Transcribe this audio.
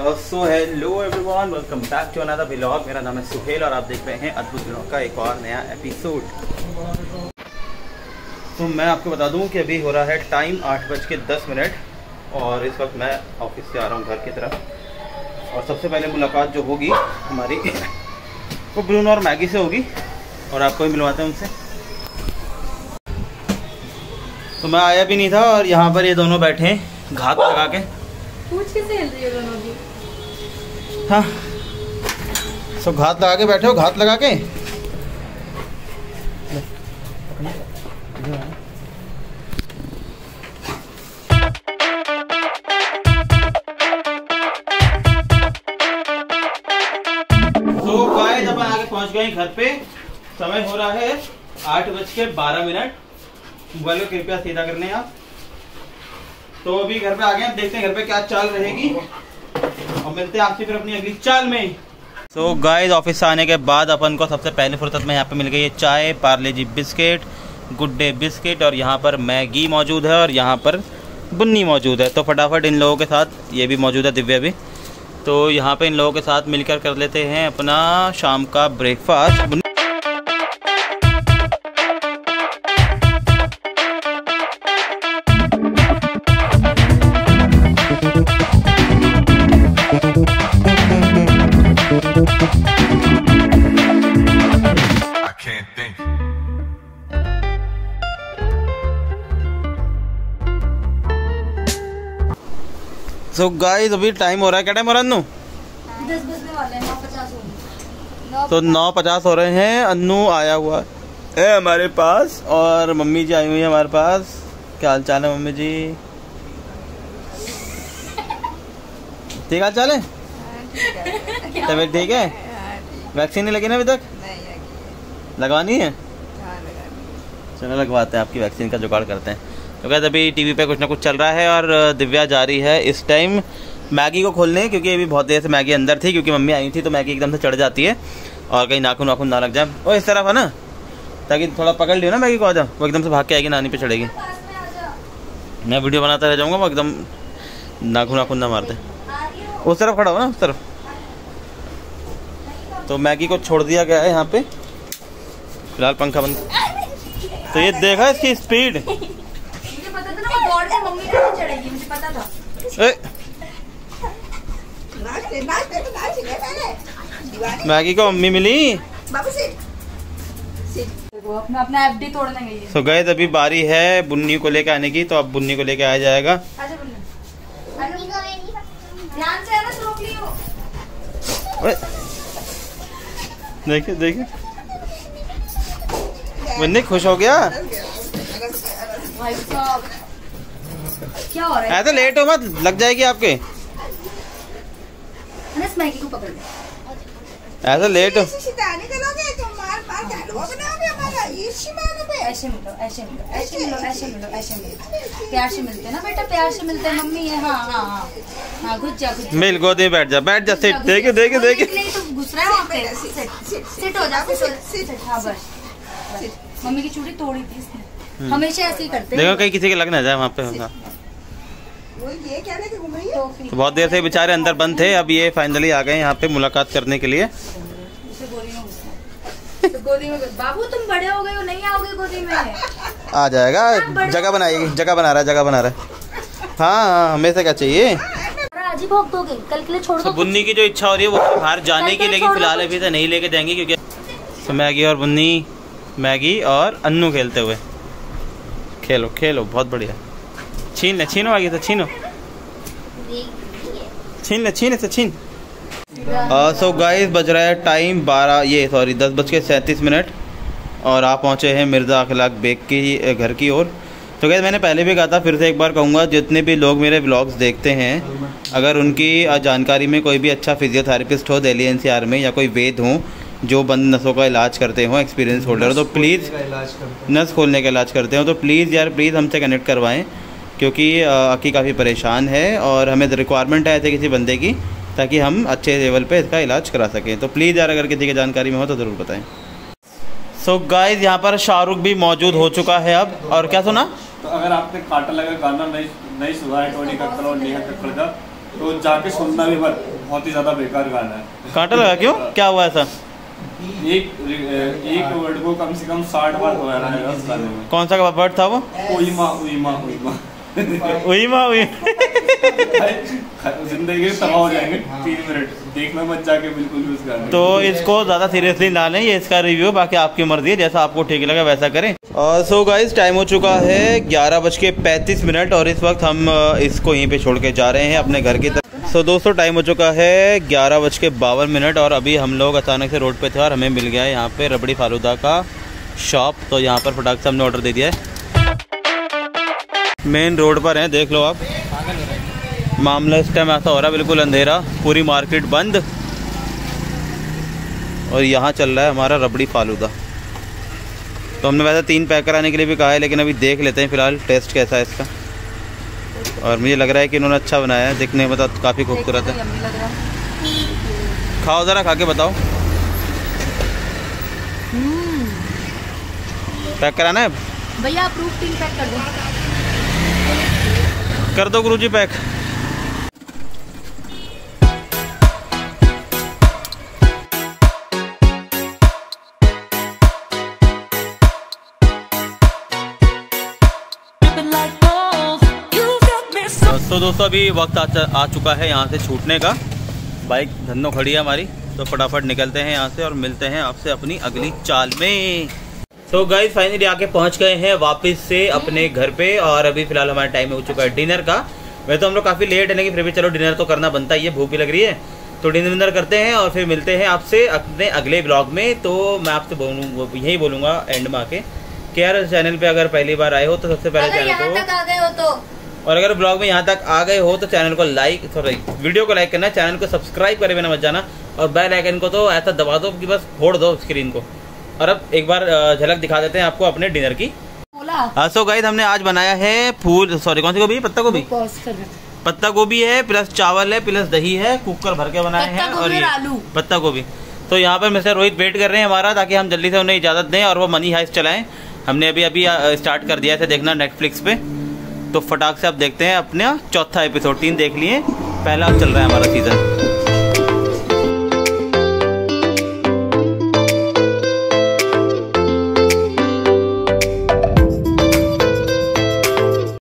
So hello everyone welcome back to another vlog मेरा नाम है सुहेल और आप देख रहे हैं अद्भुत व्लॉग का एक और नया एपिसोड तो मैं आपको बता दूँ कि अभी हो रहा है टाइम आठ बज के दस मिनट और इस वक्त मैं ऑफ़िस से आ रहा हूँ घर की तरफ़. और सबसे पहले मुलाकात जो होगी हमारी, वो ब्रून और मैगी से होगी और आपको भी मिलवाते हैं उनसे. तो मैं आया भी नहीं था और यहाँ पर ये दोनों बैठे हैं घात लगा के. पूछ कैसे हिल रही है दोनों की? हाँ। सो घात लगा के बैठे हो घात लगा के? तो गाइस अब आगे पहुँच गए घर पे। समय हो रहा है आठ बज के बारह मिनट। मोबाइल को कृपया सीधा करने आप। तो अभी घर पे आ गए, अब देखते हैं घर पे क्या चाल रहेगी। और मिलते हैं आपसे फिर अपनी अगली चाल में। सो गाइस ऑफ़िस से आने के बाद अपन को सबसे पहले फुर्सत में यहाँ पे मिल गई है चाय Parle G biscuit good day biscuit और यहाँ पर मैगी मौजूद है और यहाँ पर बुन्नी मौजूद है। तो फटाफट इन लोगों के साथ, ये भी मौजूद है दिव्या भी। तो यहाँ पे इन लोगों के साथ मिलकर कर लेते हैं अपना शाम का ब्रेकफास्ट सो गाइस अभी टाइम हो रहा है। क्या टाइम हो रहा है अन्नू? हैं तो नौ पचास हो रहे हैं। अन्नू आया हुआ है हमारे पास और मम्मी जी आई हुई है हमारे पास। क्या हाल चाल है मम्मी जी? ठीक हाल चाल है? तबीयत ठीक है? वैक्सीन नहीं लगी ना अभी तक? लगवानी है। चलो लगवाते हैं आपकी वैक्सीन का जुगाड़ करते हैं। कहते अभी टीवी पे कुछ ना कुछ चल रहा है और दिव्या जा रही है इस टाइम। मैगी को खोलने, क्योंकि अभी बहुत देर से मैगी अंदर थी, क्योंकि मम्मी आई थी तो मैगी एकदम से चढ़ जाती है। और कहीं नाखून वाखून ना लग जाए। वो इस तरफ़ है ना? ताकि थोड़ा पकड़ लियो ना मैगी को, आ जाओ। वो एकदम से भाग के आएगी, नानी पे चढ़ेगी। मैं वीडियो बनाता रह जाऊँगा, वो एकदम नाखून नाखून ना मारते उस तरफ़ खड़ा हो ना, उस तरफ़। तो मैगी को छोड़ दिया गया है यहाँ पे। फ़िलहाल पंखा बंद। तो ये देखा इसकी स्पीड? ना मुझे पता था। तो मैगी को मम्मी मिली? देखो अपना अपना एफडी तोड़ने गई है तो गए अभी बारी है बुन्नी को लेके आने की तो अब बुन्नी को लेके आया जाएगा। आजा बोलना ध्यान से ना रोक लियो। देखिए देखिए बुन्नी खुश हो गया? भाई साहब। क्या हो रहा है? ऐसे लेट हो मत लग जाएगी आपके। अनस मैगी को पकड़ ले। ऐसे लेट हो। तो शिमानो पे ऐसे मिलो ऐसे मिलो ऐसे मिलो ऐसे मिलो ऐसे मिलो। प्यार से मिलते हैं ना बेटा प्यार से मिलते हैं मम्मी है हाँ हाँ हाँ। हाँ घुस जा घुस जा। मिल गोदी में बैठ जा बैठ जा सिट देखे देखे कोई देखे नहीं तो घुस रहा है वहाँ पे। सिट हो जा सिट हो हाँ बस। मम्मी की चूड़ी तोड़ी थी इसने। हमेशा ऐसे ही करते हैं। देखो कहीं किसी के लग ना जाए वहाँ पे होगा। वो ये क्या लेके घूम रही है? तो तो बहुत देर से बेचारे अंदर बंद थे अब ये फाइनली आ गए यहाँ पे मुलाकात करने के लिए। गोदी में घुसना है। तो गोदी में घुस- बाबू तुम बड़े हो गए हो नहीं आओगे गोदी में? आ जाएगा जगह बनाएगी जगह बना रहा है जगह बना रहा है। हाँ हाँ हमें से क्या चाहिए? आज ही भोग दोगे? कल के लिए छोड़ तो दो। बुन्नी की जो इच्छा हो रही है वो बाहर जाने की लेकिन फ़िलहाल अभी तो नहीं लेके जाएँगे क्योंकि मैगी और बुन्नी मैगी और अन्नू खेलते हुए। खेलो खेलो, बहुत बढ़िया। छीन ले, छीनो आगे से, छीनो। छीन ले, छीन से छीन। सो गाइस बज रहा है टाइम बारह, ये सॉरी दस बज के सैंतीस मिनट। और आप पहुँचे हैं मिर्ज़ा अखलाक बेग की घर की ओर। तो गैस मैंने पहले भी कहा था, फिर से एक बार कहूँगा, जितने भी लोग मेरे ब्लॉग्स देखते हैं, अगर उनकी जानकारी में कोई भी अच्छा फिजियोथेरेपिस्ट हो दिल्ली एनसीआर में, या कोई वेद हो जो बंद नसों का इलाज करते हो एक्सपीरियंस होल्डर तो प्लीज़ नस खोलने का इलाज करते हो तो प्लीज़ यार प्लीज़ हमसे कनेक्ट करवाएँ क्योंकि अ, अक्की काफ़ी परेशान है और हमें रिक्वायरमेंट है ऐसे किसी बंदे की ताकि हम अच्छे लेवल पे इसका इलाज करा सकें। तो प्लीज़ यार अगर किसी की जानकारी में हो तो ज़रूर बताएँ। सो गाइस यहाँ पर शाहरुख भी मौजूद हो चुका है अब और क्या सुना? तो अगर आपने काटा लगा गाना नहीं नहीं सुना है टोनी कक्कड़ और नेहा कक्कड़ का तो जाके सुनना भी बहुत ही ज़्यादा बेकार गाना है। कांटा लगा क्यों? क्या हुआ ऐसा? एक एक वर्ड को कम से कम साठ बार दोहराना है कौन सा वर्ड था वो? उई माँ उई माँ उई माँ वही माँ हुई ज़िंदगी तबाह हो जाएँगे। तीन मिनट देखना मत जाके बिल्कुल उस तो इसको ज़्यादा सीरियसली ना लें ये इसका रिव्यू बाकी आपकी मर्ज़ी है जैसा आपको ठीक लगा वैसा करें। सो गाइस टाइम हो चुका है ग्यारह बज के पैंतीस मिनट और इस वक्त हम इसको यहीं पे छोड़ के जा रहे हैं अपने घर की तरफ़। सो so, दोस्तों टाइम हो चुका है ग्यारह बज के बावन मिनट और अभी हम लोग अचानक से रोड पे थे और हमें मिल गया है यहाँ पे रबड़ी फालूदा का शॉप तो यहाँ पर फटाक से हमने ऑर्डर दे दिया है। मेन रोड पर हैं देख लो आप। मामला इस टाइम ऐसा हो रहा है बिल्कुल अंधेरा पूरी मार्केट बंद। और यहाँ चल रहा है हमारा रबड़ी फालूदा। तो हमने वैसे तीन पैक कराने के लिए भी कहा है लेकिन अभी देख लेते हैं फ़िलहाल टेस्ट कैसा है इसका। और मुझे लग रहा है कि इन्होंने अच्छा बनाया है। देखने में मतलब काफ़ी खूबसूरत है। खाओ ज़रा खा के बताओ। पैक कराना है? भैया आप रूफ टीन पैक कर दो। कर दो गुरुजी पैक। तो दोस्तों अभी वक्त आ, आ चुका है यहाँ से छूटने का। बाइक धन्नो खड़ी है हमारी। तो फटाफट निकलते हैं यहाँ से और मिलते हैं आपसे अपनी अगली चाल में। तो गाइस फाइनली आके पहुँच गए हैं वापस से अपने घर पे और अभी फ़िलहाल हमारा टाइम हो चुका है डिनर का। वैसे तो हम लोग काफ़ी लेट है लेकिन फिर भी चलो डिनर तो करना बनता ही है भूख भी लग रही है। तो डिनर विनर करते हैं और फिर मिलते हैं आपसे अपने अगले ब्लॉग में। तो मैं आपसे बोलूँ यही बोलूँगा एंड में आके कि यार चैनल पे अगर पहली बार आए हो तो सबसे पहले चैनल को और अगर ब्लॉग में यहाँ तक आ गए हो तो चैनल को लाइक सॉरी वीडियो को लाइक करना चैनल को सब्सक्राइब करे बिना मत जाना और बेल आइकन को तो ऐसा दबा दो कि बस फोड़ दो स्क्रीन को। और अब एक बार झलक दिखा देते हैं आपको अपने डिनर की। सो गाइस हमने आज बनाया है फूल सॉरी कौन सी गोभी? पत्ता गोभी? पत्ता गोभी है प्लस चावल है प्लस दही है कुकर भर के बनाए हैं और ये पत्ता गोभी। तो यहाँ पर मिस्टर रोहित वेट कर रहे हैं हमारा ताकि हम जल्दी से उन्हें इजाज़त दें और वो मनी हाइस चलाएँ। हमने अभी अभी स्टार्ट कर दिया है इसे देखना नेटफ्लिक्स पे। तो फटाक से आप देखते हैं अपना चौथा एपिसोड तीन देख लिए। पहला चल रहा है हमारा सीज़न